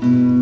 Mm-hmm.